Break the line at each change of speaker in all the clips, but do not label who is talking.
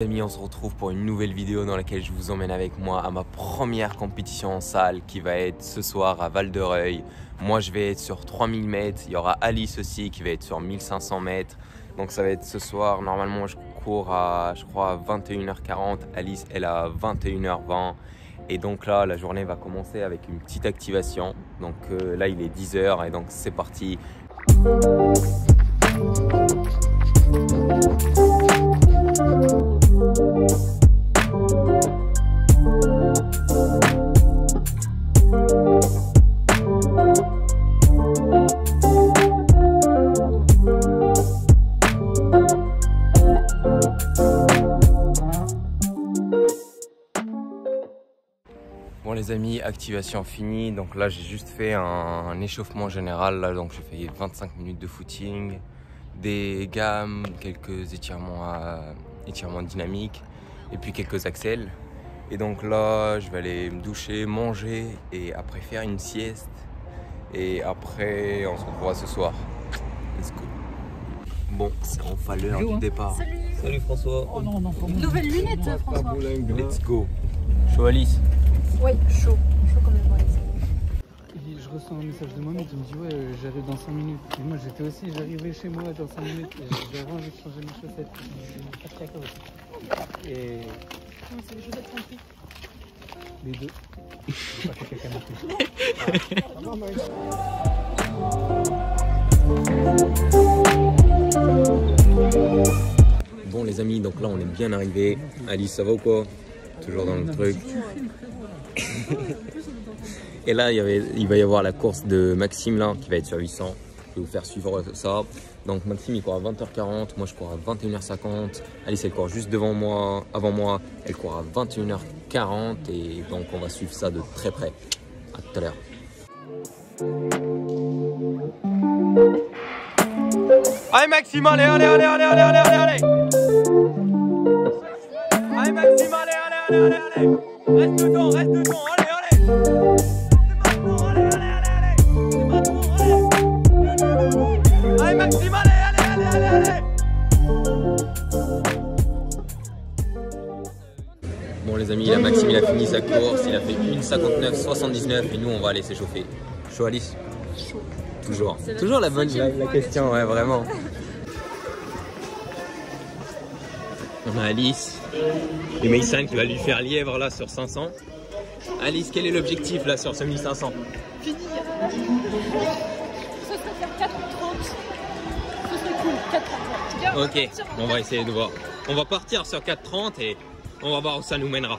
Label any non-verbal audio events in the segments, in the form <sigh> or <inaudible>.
amis, on se retrouve pour une nouvelle vidéo dans laquelle je vous emmène avec moi à ma première compétition en salle qui va être ce soir à Val de Reuil. Moi je vais être sur 3000 mètres, il y aura Alice aussi qui va être sur 1500 mètres. Donc ça va être ce soir, normalement je cours à je crois 21h40, Alice elle a 21h20. Et donc là la journée va commencer avec une petite activation. Donc euh, là il est 10h et donc c'est parti. Les amis, activation finie. Donc là j'ai juste fait un, échauffement général. Là, donc j'ai fait 25 minutes de footing, des gammes, quelques étirements, à, étirements dynamiques et puis quelques accels. Et donc là je vais aller me doucher, manger et après faire une sieste. Et après on se retrouvera ce soir. Let's go. Bon, c'est enfin l'heure du départ.
Salut.
Salut François.
Oh non, non, Nouvelle lunette, François.
Let's go. Chaud Alice.
Oui, chaud. Chaud comme le
Et je reçois un message de Mohamed, il me dit ouais euh, j'arrive dans 5 minutes. Et moi j'étais aussi, j'arrivais chez moi dans 5 minutes et j'avais envie de changer mes chaussettes. Pas d'accord aussi. Et
Non, c'est les chaussettes prix.
les deux. Pas que quelqu'un m'a fait.
Bon les amis, donc là on est bien arrivé. Alice, ça va ou quoi? Toujours dans le truc. Et là, il, y avait- il va y avoir la course de Maxime là, qui va être sur 800. Je vais vous faire suivre ça. Donc Maxime il court à 20h40, moi je cours à 21h50. Alice elle court juste devant moi, avant moi, elle court à 21h40 et donc on va suivre ça de très près. À tout à l'heure. Allez Maxime, allez, allez, allez, allez, allez, allez, allez, allez Allez Maxime, allez, allez, allez, allez, allez Reste dedans, reste dedans, allez, allez C'est maintenant, allez, allez, allez, allez C'est maintenant, allez Allez Maxime, allez, allez, allez, allez, allez Bon les amis, là Maxime il a fini sa course, il a fait 1,59,79 et nous on va aller s'échauffer. Chaud Alice
Chaud.
Toujours.
La
Toujours la bonne la, la question, ouais, vraiment. On a Alice et Maïsan qui va lui faire lièvre là sur 500. Alice, quel est l'objectif là sur ce 1500
Finir. Ce serait faire 4h30. Ce serait cool, 4h30. Bien, on va
Ok,
partir en
on va essayer de voir. On va partir sur 4,30 et on va voir où ça nous mènera.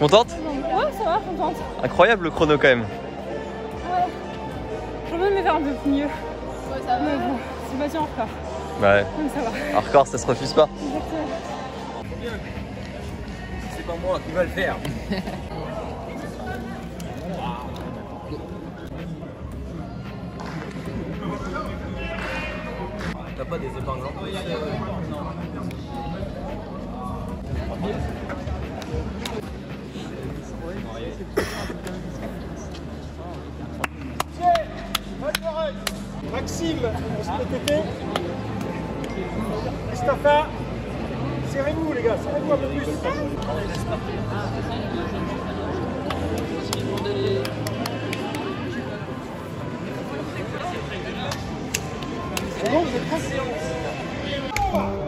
Contente
Ouais, ça va, contente.
Incroyable le chrono quand même.
Ouais. J'aurais même faire un peu mieux. Ouais, ça va. Mais bon, c'est battu en retard.
Ouais.
Ça va.
Un record, ça se refuse pas.
Exactement.
C'est pas moi qui va le faire. <laughs> T'as pas des épingles en plus
Maxime, SPTT. Mustapha, serrez-vous les gars, serrez-vous un peu plus. C'est bon, vous êtes prêts?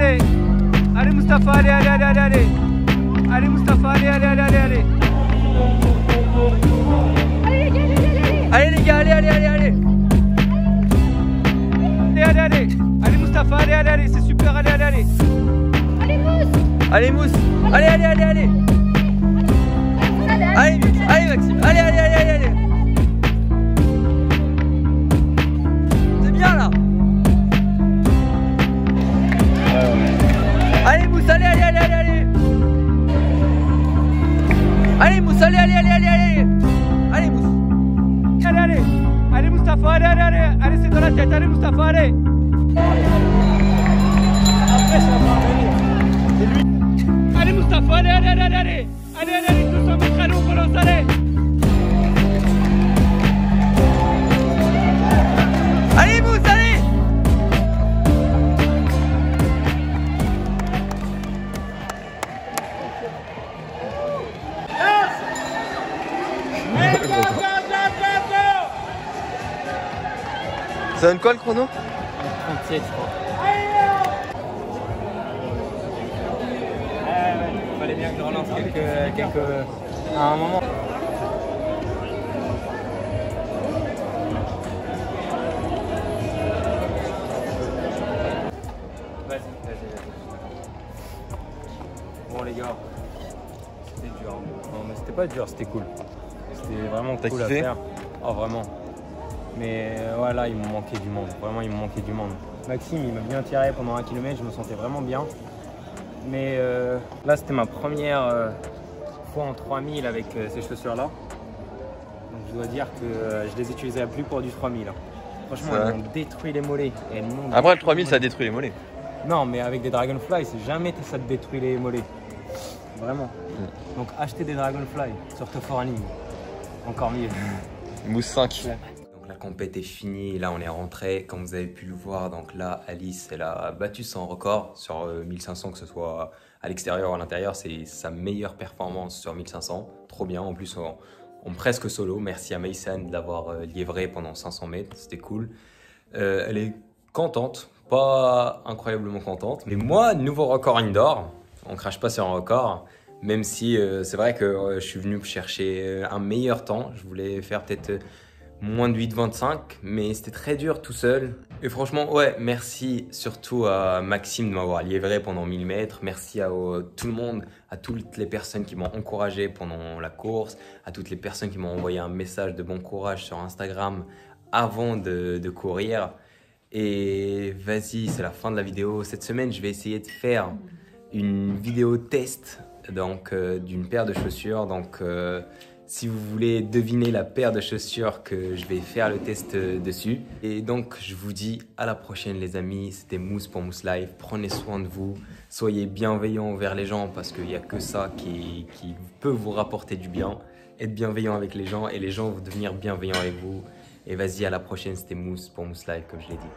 Allez, allez Mustapha, allez, allez, allez, allez, allez. Allez Mustapha, allez, allez, allez, allez, allez. Allez les gars, allez, allez, allez, allez. Allez, allez, allez. Allez Mustapha, allez, allez, allez, c'est super, allez, allez, allez. Allez Mousse, allez, allez, allez, allez. Allez, Mix, allez Maxime, allez, allez, allez, allez, allez. C'est bien là. Mousse, allez, allez, allez, allez, allez. Allez Mousse Allez, allez. Allez Moustapha, allez, allez, allez. Allez, c'est dans la tête, allez Moustapha, allez.
Après, ça va revenir.
Allez Moustapha, allez, allez, allez, allez. Allez, allez, allez, 200 mètres, allez, on relance, Allez
Ça donne quoi le chrono
37, je crois. fallait bien que je relance quelques, quelques... à un moment. Vas-y, vas-y, vas-y. Bon les gars, c'était dur. Non mais c'était pas dur, c'était cool. C'était vraiment cool à
kiffé
faire. Oh vraiment. Mais euh, ouais il me manquait du monde. Vraiment il me manquait du monde. Maxime il m'a bien tiré pendant un kilomètre, je me sentais vraiment bien. Mais euh, là, c'était ma première euh, fois en 3000 avec euh, ces chaussures-là. Donc, je dois dire que je les utilisais plus pour du 3000. hein. Franchement, elles m'ont détruit les mollets. Elles
Après le
détruit
3000
les
ça détruit les mollets.
Non, mais avec des Dragonfly, c'est jamais que ça te détruit les mollets. Vraiment. Donc, achetez des Dragonfly sur Top Running. Encore mieux.
Mousse 5. Donc la compète est finie, là on est rentré, comme vous avez pu le voir, donc là Alice elle a battu son record sur euh, 1500 que ce soit à l'extérieur ou à l'intérieur, c'est sa meilleure performance sur 1500, trop bien, en plus on, on presque solo, merci à Mason de l'avoir euh, livré pendant 500 mètres, c'était cool. Euh, elle est contente, pas incroyablement contente, mais moi nouveau record indoor, on crache pas sur un record, même si euh, c'est vrai que euh, je suis venu chercher euh, un meilleur temps, je voulais faire peut-être euh, moins de 8,25, mais c'était très dur tout seul. Et franchement, ouais, merci surtout à Maxime de m'avoir livré pendant 1000 mètres. Merci à tout le monde, à toutes les personnes qui m'ont encouragé pendant la course, à toutes les personnes qui m'ont envoyé un message de bon courage sur Instagram avant de, courir. Et vas-y, c'est la fin de la vidéo. Cette semaine, je vais essayer de faire une vidéo test euh, d'une paire de chaussures. Donc euh, si vous voulez deviner la paire de chaussures que je vais faire le test euh, dessus. Et donc je vous dis à la prochaine les amis, c'était Mousse pour Mousse Live. Prenez soin de vous, soyez bienveillants envers les gens parce qu'il n'y a que ça qui, qui peut vous rapporter du bien. Être bienveillant avec les gens et les gens vont devenir bienveillants avec vous. Et vas-y à la prochaine, c'était Mousse pour Mousse Live comme je l'ai dit.